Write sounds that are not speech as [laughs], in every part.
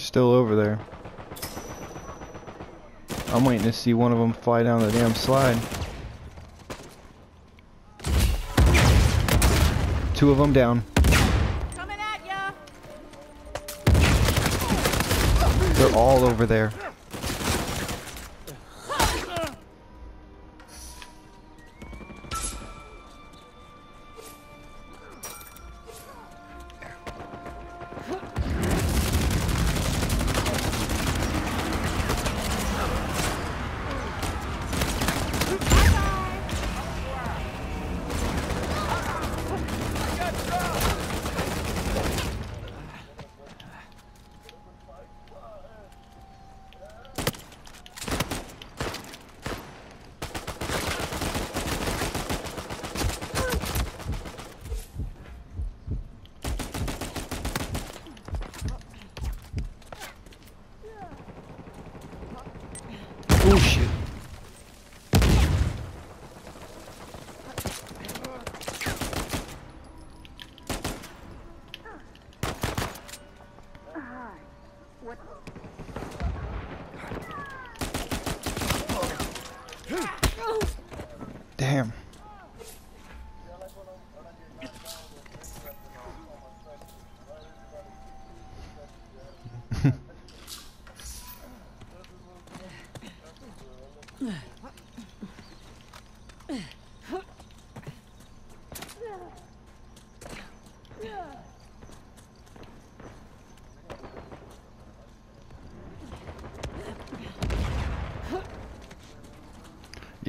still over there. I'm waiting to see one of them fly down the damn slide. Two of them down. Coming at ya! They're all over there.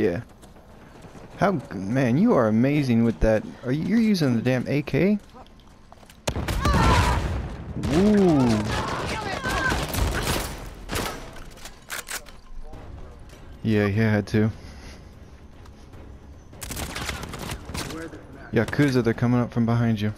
Yeah. How man, you are amazing with that. Are you you're using the damn AK? Ooh. Yeah, you had to. Yakuza, they're coming up from behind you.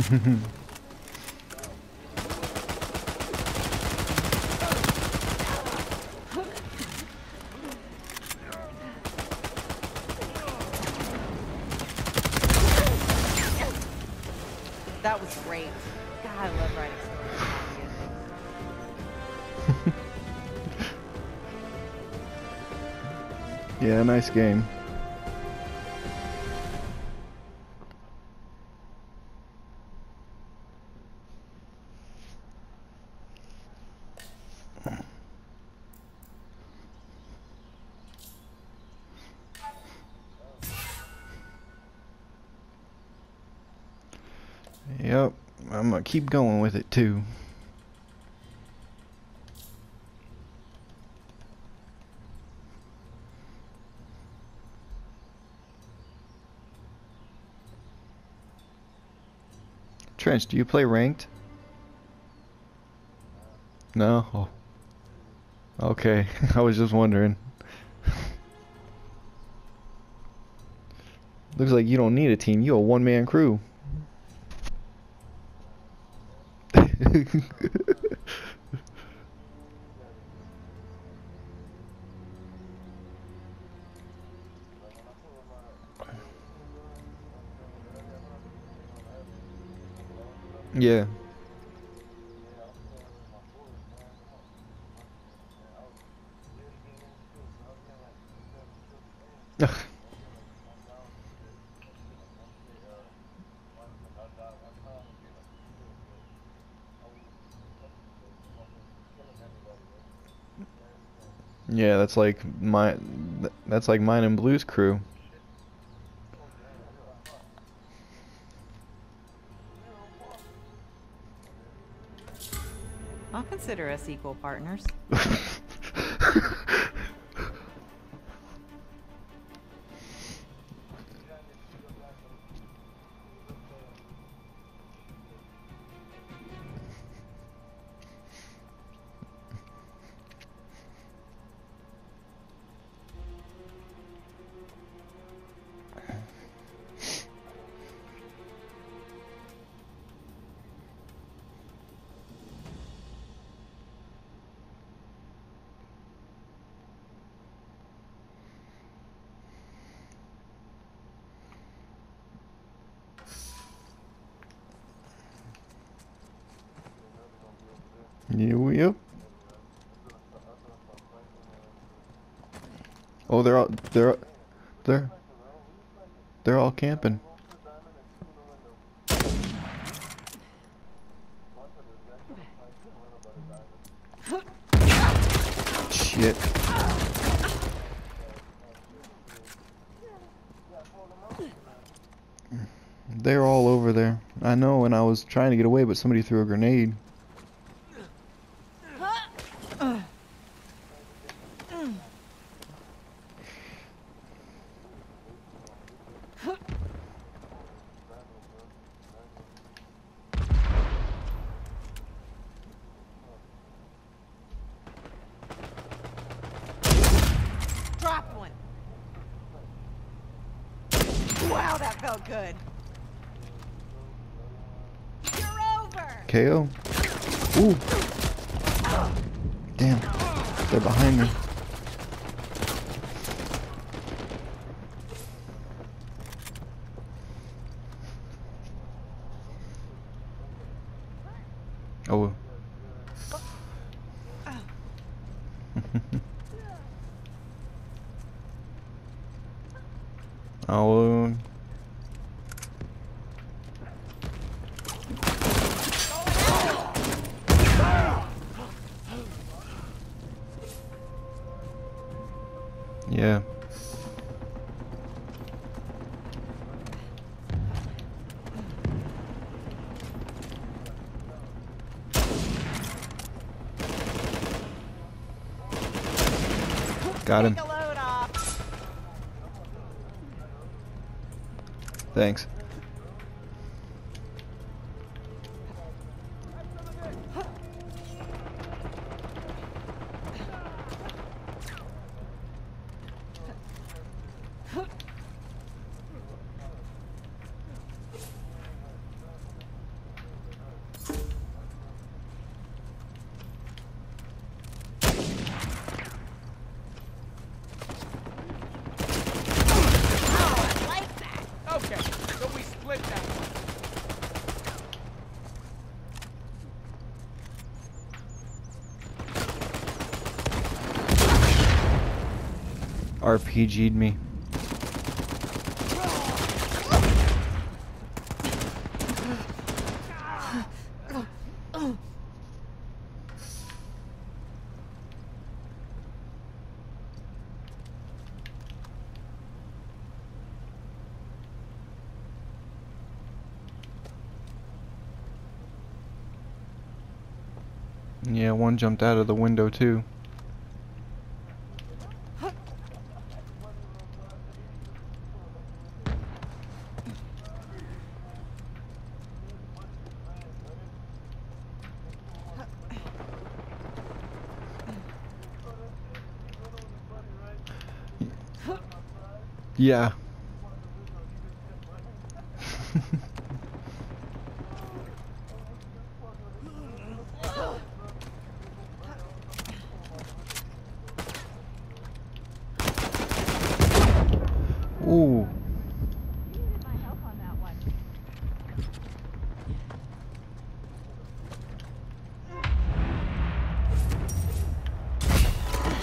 That was great. God, I love writing stories. [laughs] Yeah, nice game. Yep, I'm gonna keep going with it too. Trench, do you play ranked? No? Oh. Okay, [laughs] I was just wondering. [laughs] Looks like you don't need a team, you a one-man crew. [laughs] yeah. Yeah, that's like my that's like mine and Blue's crew. I'll consider us equal partners. [laughs] Yeah, yep. Oh, they're all they're they're they're all camping. Shit. They're all over there. I know, and I was trying to get away, but somebody threw a grenade. Drop one. Felt good. You're over. KO. Ooh. Damn. They're behind me. Oh. Got him. Take a load off. Thanks. Oh, I like that. Okay, so we split that one. RPG'd me. Yeah, one jumped out of the window too. Yeah. Ooh. needed my help on that one.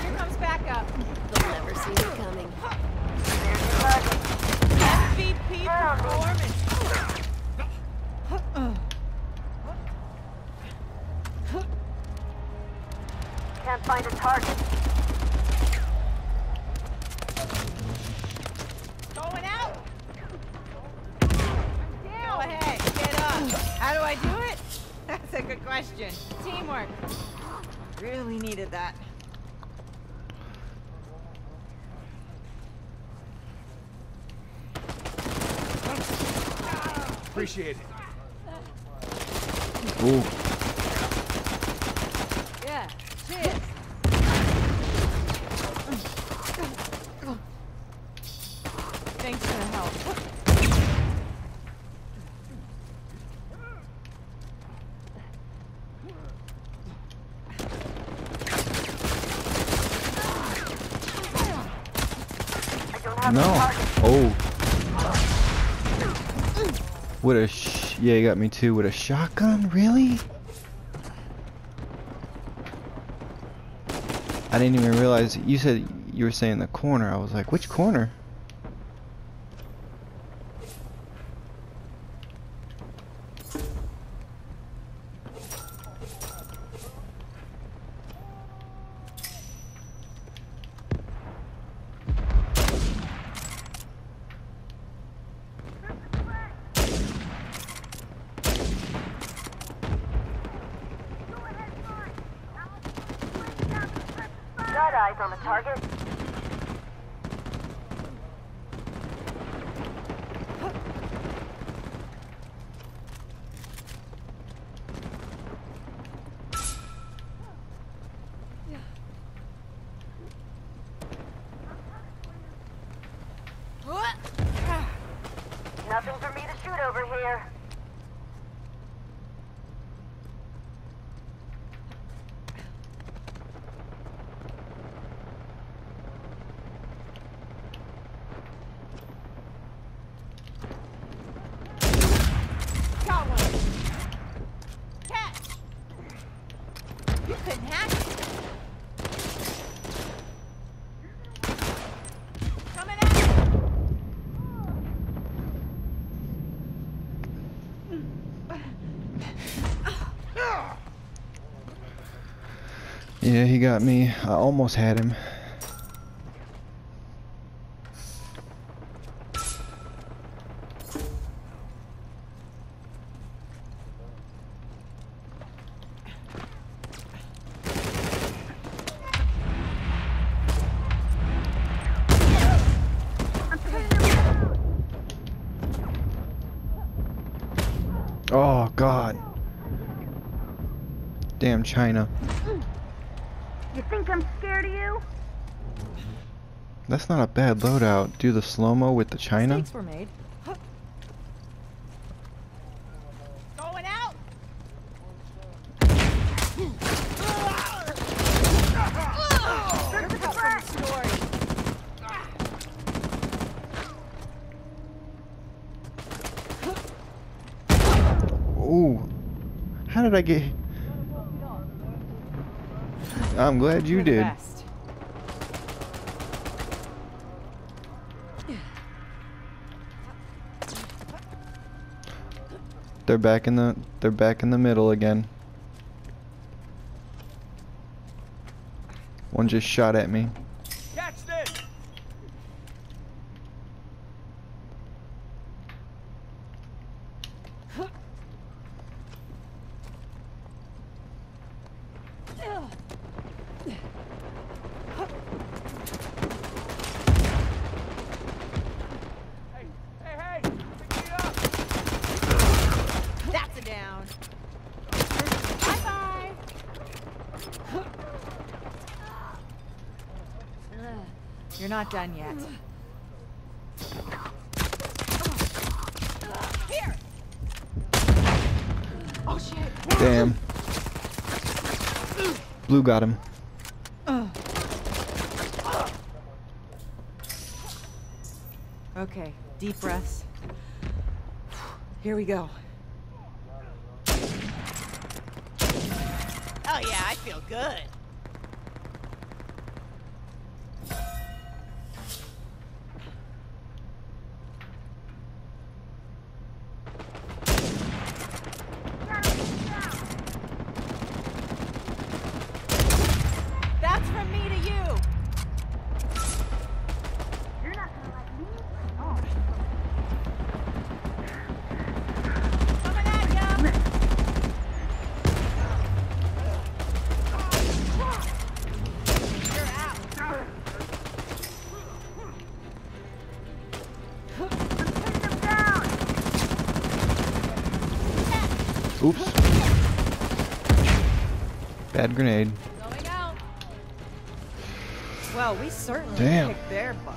Here comes backup. They'll never see me coming. MVP performance. Can't find a target. Going out. Go ahead, get up. How do I do it? [laughs] That's a good question. Teamwork. Really needed that. Appreciate it. Ooh. Yeah. Thanks for the help. No. Oh. With a yeah, you got me too. With a shotgun, really? I didn't even realize you said you were saying the corner. I was like, which corner? Got on the target. Nothing for me to shoot over here. Got one. Catch. You couldn't hack it. Coming at you. Yeah, he got me. I almost had him. Oh God. Damn China. You think I'm scared of you? That's not a bad loadout. Do the slow-mo with the China. Mistakes were made. Going out. Difficult from the story. Ooh. How did I get... I'm glad you did. best. They're back in the they're back in the middle again. One just shot at me. You're not done yet. Here. Oh shit. Damn. Blue got him. Okay, deep breaths. Here we go. Oh yeah, I feel good. That's from me to you. You're not gonna like me? Coming at ya. You're out. Take them down! Oops. Bad grenade. Going out. Well, we certainly Damn. kicked their butt.